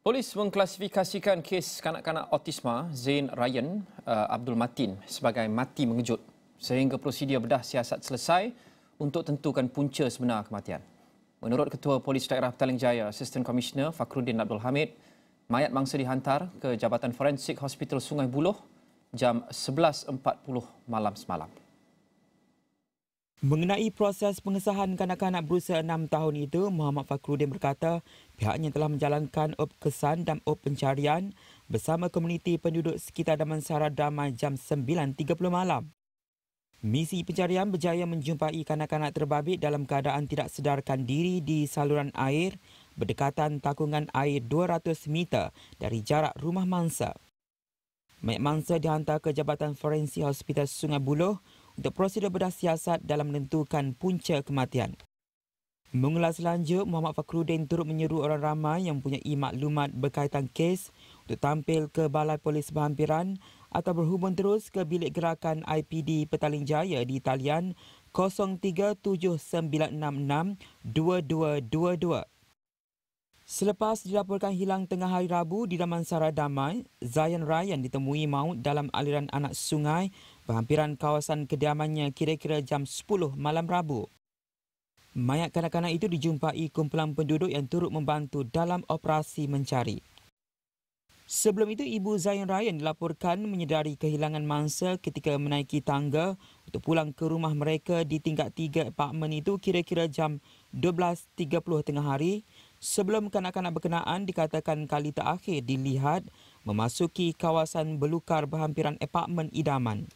Polis mengklasifikasikan kes kanak-kanak autisma Zain Ryan uh, Abdul Matin sebagai mati mengejut sehingga prosedur bedah siasat selesai untuk tentukan punca sebenar kematian. Menurut Ketua Polis Daerah Petaling Jaya, Assistant Commissioner Fakruddin Abdul Hamid, mayat mangsa dihantar ke Jabatan Forensik Hospital Sungai Buloh jam 11.40 malam semalam. Mengenai proses pengesahan kanak-kanak berusia 6 tahun itu, Muhammad Fakruddin berkata pihaknya telah menjalankan op kesan dan op pencarian bersama komuniti penduduk sekitar Damansara Damai jam 9.30 malam. Misi pencarian berjaya menjumpai kanak-kanak terbabit dalam keadaan tidak sedarkan diri di saluran air berdekatan takungan air 200 meter dari jarak rumah mangsa. Mayat mangsa dihantar ke Jabatan Forensik Hospital Sungai Buloh untuk prosedur bedah siasat dalam menentukan punca kematian. Mengulas lanjut, Muhammad Fakruddin turut menyeru orang ramai yang mempunyai maklumat berkaitan kes untuk tampil ke Balai Polis Berhampiran atau berhubung terus ke Bilik Gerakan IPD Petaling Jaya di talian 0379662222. Selepas dilaporkan hilang tengah hari Rabu di Damansara Damai, Zayan Ryan ditemui maut dalam aliran anak sungai berhampiran kawasan kediamannya kira-kira jam 10 malam Rabu. Mayat kanak-kanak itu dijumpai kumpulan penduduk yang turut membantu dalam operasi mencari. Sebelum itu, Ibu Zayan Ryan dilaporkan menyedari kehilangan mangsa ketika menaiki tangga untuk pulang ke rumah mereka di tingkat 3 apartmen itu kira-kira jam 12.30 tengah hari sebelum kanak-kanak berkenaan dikatakan kali terakhir dilihat memasuki kawasan belukar berhampiran apartmen idaman.